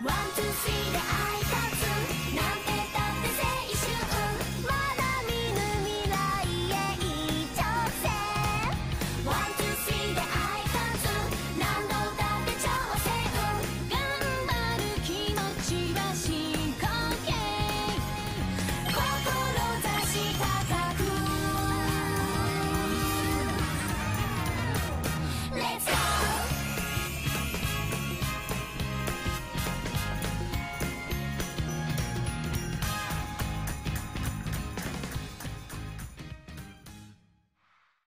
One, two, three.